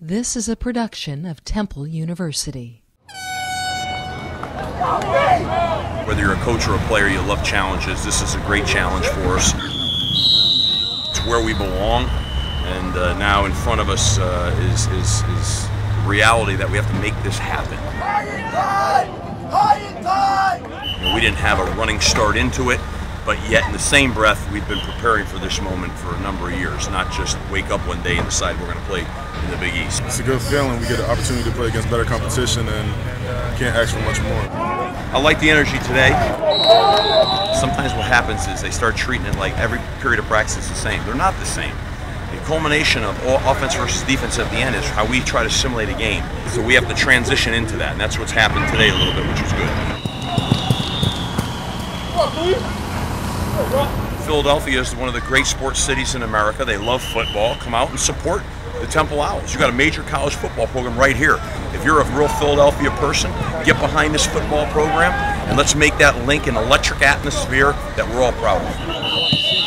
This is a production of Temple University. Whether you're a coach or a player, you love challenges. This is a great challenge for us. It's where we belong, and uh, now in front of us uh, is, is, is reality that we have to make this happen. You know, we didn't have a running start into it, but yet in the same breath, we've been preparing for this moment for a number of years, not just wake up one day and decide we're going to play in the Big East. It's a good feeling. We get an opportunity to play against better competition and can't ask for much more. I like the energy today. Sometimes what happens is they start treating it like every period of practice is the same. They're not the same. The culmination of all offense versus defense at the end is how we try to simulate a game. So we have to transition into that, and that's what's happened today a little bit, which was good. Philadelphia is one of the great sports cities in America. They love football. Come out and support the Temple Owls. You got a major college football program right here. If you're a real Philadelphia person, get behind this football program and let's make that Linc an electric atmosphere that we're all proud of.